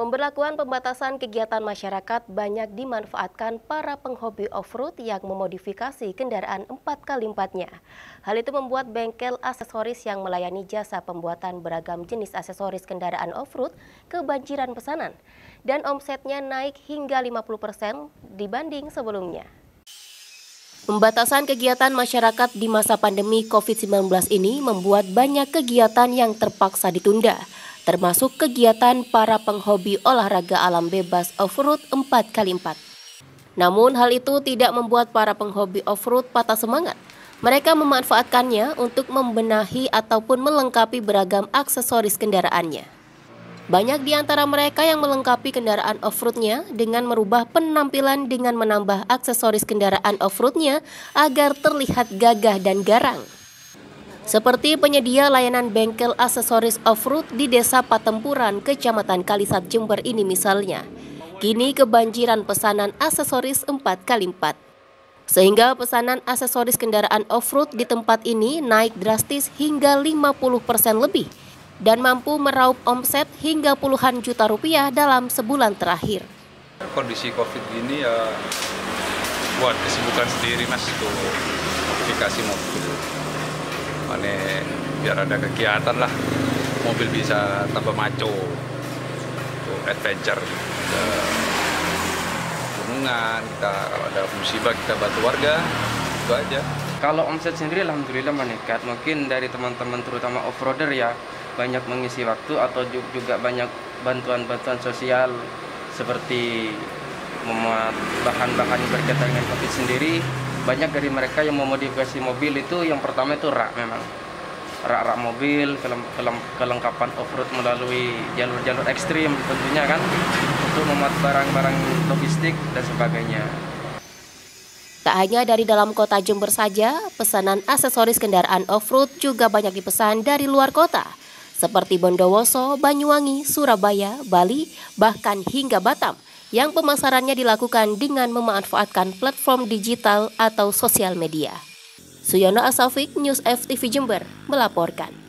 Pemberlakuan pembatasan kegiatan masyarakat banyak dimanfaatkan para penghobi off-road yang memodifikasi kendaraan 4x4-nya. Hal itu membuat bengkel aksesoris yang melayani jasa pembuatan beragam jenis aksesoris kendaraan off-road kebanjiran pesanan. Dan omsetnya naik hingga 50% dibanding sebelumnya. Pembatasan kegiatan masyarakat di masa pandemi COVID-19 ini membuat banyak kegiatan yang terpaksa ditunda termasuk kegiatan para penghobi olahraga alam bebas off-road 4x4. Namun hal itu tidak membuat para penghobi off-road patah semangat. Mereka memanfaatkannya untuk membenahi ataupun melengkapi beragam aksesoris kendaraannya. Banyak di antara mereka yang melengkapi kendaraan off-roadnya dengan merubah penampilan dengan menambah aksesoris kendaraan off-roadnya agar terlihat gagah dan garang. Seperti penyedia layanan bengkel aksesoris off-road di Desa Patempuran, Kecamatan Kalisat, Jember ini misalnya. Kini kebanjiran pesanan aksesoris 4x4. Sehingga pesanan aksesoris kendaraan off-road di tempat ini naik drastis hingga 50% lebih dan mampu meraup omset hingga puluhan juta rupiah dalam sebulan terakhir. Kondisi COVID gini ya buat kesibukan sendiri mas itu modifikasi mobil. Mana biar ada kegiatan lah mobil bisa tambah maco untuk adventure. Ke gunungan kita kalau ada musibah kita bantu warga itu aja. Kalau omset sendiri alhamdulillah meningkat mungkin dari teman-teman terutama off-roader ya banyak mengisi waktu atau juga banyak bantuan-bantuan sosial seperti memuat bahan-bahan berkaitan dengan covid sendiri. Banyak dari mereka yang memodifikasi mobil itu yang pertama itu rak memang. Rak-rak mobil kelengkapan off-road melalui jalur-jalur ekstrim tentunya kan untuk memuat barang-barang logistik dan sebagainya. Tak hanya dari dalam kota Jember saja, pesanan aksesoris kendaraan off-road juga banyak dipesan dari luar kota, seperti Bondowoso, Banyuwangi, Surabaya, Bali, bahkan hingga Batam yang pemasarannya dilakukan dengan memanfaatkan platform digital atau sosial media. Suyono Asafik, News FTV Jember, melaporkan.